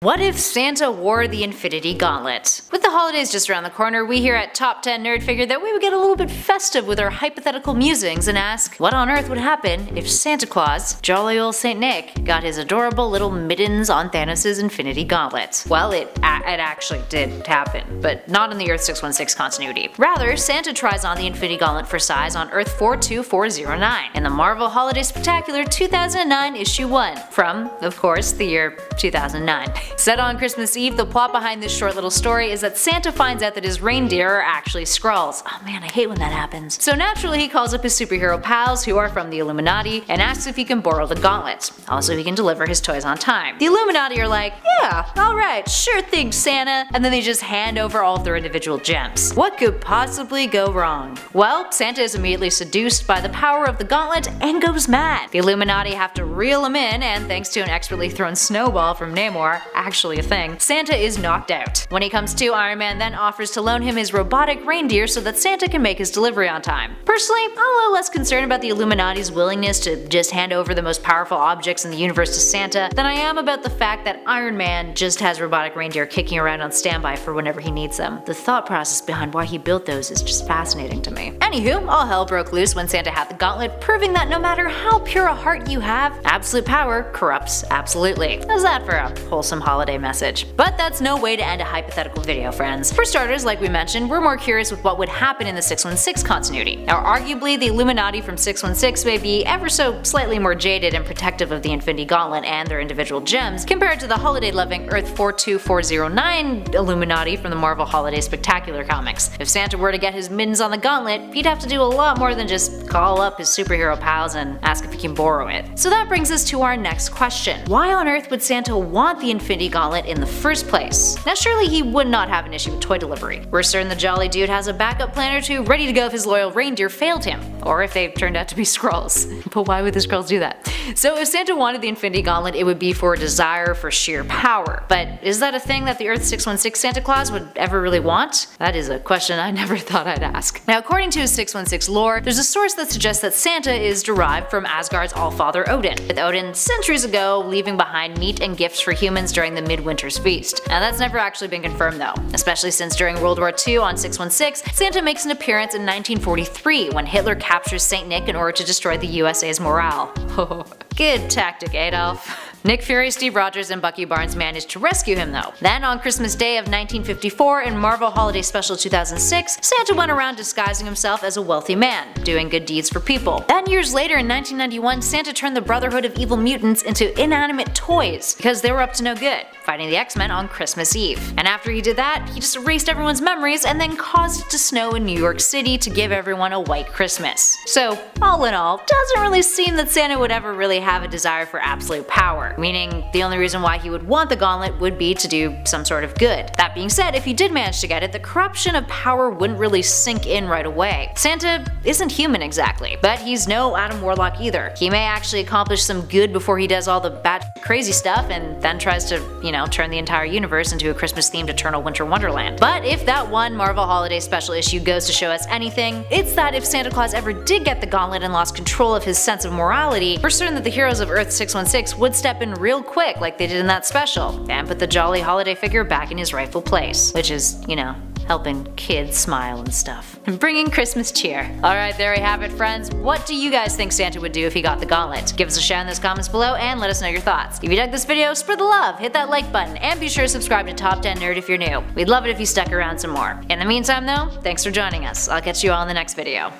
What if Santa wore the Infinity Gauntlet? With the holidays just around the corner, we here at Top 10 Nerd figured that we would get a little bit festive with our hypothetical musings and ask, what on earth would happen if Santa Claus, jolly old St. Nick, got his adorable little mittens on Thanos' Infinity Gauntlet? Well, it, it actually did happen, but not in the Earth 616 continuity. Rather, Santa tries on the Infinity Gauntlet for size on Earth 42409 in the Marvel Holiday Spectacular 2009 issue 1, from, of course, the year 2009. Set on Christmas Eve, the plot behind this short little story is that Santa finds out that his reindeer are actually Skrulls. Oh man, I hate when that happens. So naturally he calls up his superhero pals who are from the Illuminati and asks if he can borrow the gauntlet. Also he can deliver his toys on time. The Illuminati are like, yeah, alright, sure thing Santa, and then they just hand over all of their individual gems. What could possibly go wrong? Well, Santa is immediately seduced by the power of the gauntlet and goes mad. The Illuminati have to reel him in and thanks to an expertly thrown snowball from Namor, actually a thing, Santa is knocked out. When he comes to, Iron Man then offers to loan him his robotic reindeer so that Santa can make his delivery on time. Personally, I'm a little less concerned about the Illuminati's willingness to just hand over the most powerful objects in the universe to Santa than I am about the fact that Iron Man just has robotic reindeer kicking around on standby for whenever he needs them. The thought process behind why he built those is just fascinating to me. Anywho, all hell broke loose when Santa had the gauntlet, proving that no matter how pure a heart you have, absolute power corrupts absolutely. How's that for a wholesome holiday message. But that's no way to end a hypothetical video, friends. For starters, like we mentioned, we're more curious with what would happen in the 616 continuity. Now arguably, the Illuminati from 616 may be ever so slightly more jaded and protective of the Infinity Gauntlet and their individual gems compared to the holiday-loving Earth 42409 Illuminati from the Marvel Holiday Spectacular comics. If Santa were to get his mittens on the gauntlet, he'd have to do a lot more than just call up his superhero pals and ask if he can borrow it. So that brings us to our next question. Why on earth would Santa want the Infinity Gauntlet in the first place. Now surely he would not have an issue with toy delivery. We're certain the jolly dude has a backup plan or two ready to go if his loyal reindeer failed him, or if they turned out to be Skrulls. But why would the Skrulls do that? So if Santa wanted the Infinity Gauntlet, it would be for a desire for sheer power. But is that a thing that the Earth 616 Santa Claus would ever really want? That is a question I never thought I'd ask. Now according to 616 lore, there's a source that suggests that Santa is derived from Asgard's Allfather Odin, with Odin centuries ago leaving behind meat and gifts for humans during the Midwinter's Feast. Now that's never actually been confirmed though, especially since during World War II on 616, Santa makes an appearance in 1943 when Hitler captures St. Nick in order to destroy the USA's morale. Good tactic, Adolf. Nick Fury, Steve Rogers, and Bucky Barnes managed to rescue him though. Then on Christmas Day of 1954 in Marvel Holiday Special 2006, Santa went around disguising himself as a wealthy man, doing good deeds for people. Then years later in 1991, Santa turned the Brotherhood of Evil Mutants into inanimate toys because they were up to no good, fighting the X-Men on Christmas Eve. And after he did that, he just erased everyone's memories and then caused it to snow in New York City to give everyone a white Christmas. So all in all, doesn't really seem that Santa would ever really have a desire for absolute power meaning the only reason why he would want the gauntlet would be to do some sort of good. That being said, if he did manage to get it, the corruption of power wouldn't really sink in right away. Santa isn't human exactly, but he's no Adam Warlock either. He may actually accomplish some good before he does all the bad crazy stuff and then tries to, you know, turn the entire universe into a Christmas themed eternal winter wonderland. But if that one Marvel Holiday special issue goes to show us anything, it's that if Santa Claus ever did get the gauntlet and lost control of his sense of morality, we're certain that the heroes of Earth 616 would step in real quick like they did in that special, and put the jolly holiday figure back in his rightful place, which is, you know, helping kids smile and stuff. And bringing Christmas cheer. Alright, there we have it friends. What do you guys think Santa would do if he got the gauntlet? Give us a shout in those comments below and let us know your thoughts. If you dug this video, spread the love, hit that like button, and be sure to subscribe to Top 10 Nerd if you're new. We'd love it if you stuck around some more. In the meantime though, thanks for joining us. I'll catch you all in the next video.